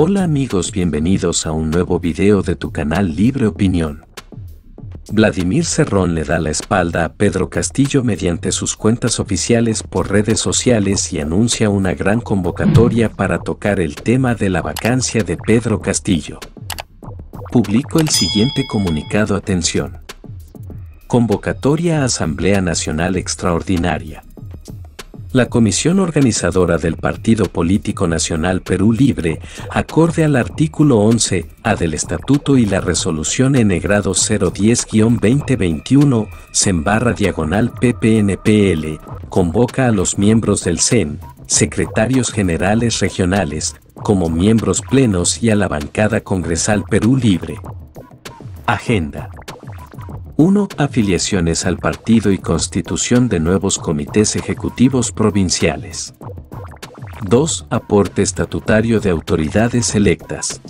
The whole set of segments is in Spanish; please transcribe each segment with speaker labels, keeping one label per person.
Speaker 1: Hola amigos, bienvenidos a un nuevo video de tu canal Libre Opinión. Vladimir Cerrón le da la espalda a Pedro Castillo mediante sus cuentas oficiales por redes sociales y anuncia una gran convocatoria para tocar el tema de la vacancia de Pedro Castillo. Publico el siguiente comunicado atención. Convocatoria a Asamblea Nacional Extraordinaria. La comisión organizadora del Partido Político Nacional Perú Libre, acorde al artículo 11A del Estatuto y la resolución N grado 010-2021, SEN barra diagonal PPNPL, convoca a los miembros del CEN, secretarios generales regionales, como miembros plenos y a la bancada congresal Perú Libre. Agenda. 1. Afiliaciones al partido y constitución de nuevos comités ejecutivos provinciales. 2. Aporte estatutario de autoridades electas.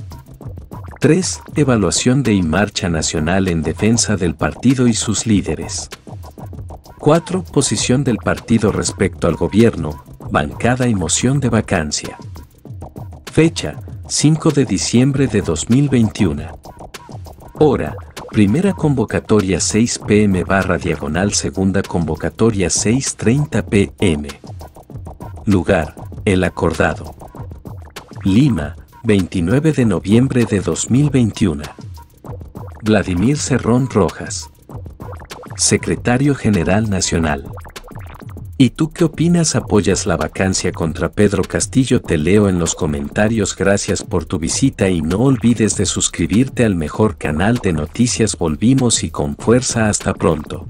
Speaker 1: 3. Evaluación de y marcha nacional en defensa del partido y sus líderes. 4. Posición del partido respecto al gobierno, bancada y moción de vacancia. Fecha, 5 de diciembre de 2021. Hora, Primera convocatoria 6 pm barra diagonal segunda convocatoria 6.30 pm. Lugar, el acordado. Lima, 29 de noviembre de 2021. Vladimir Cerrón Rojas. Secretario General Nacional. ¿Y tú qué opinas? ¿Apoyas la vacancia contra Pedro Castillo? Te leo en los comentarios. Gracias por tu visita y no olvides de suscribirte al mejor canal de noticias. Volvimos y con fuerza hasta pronto.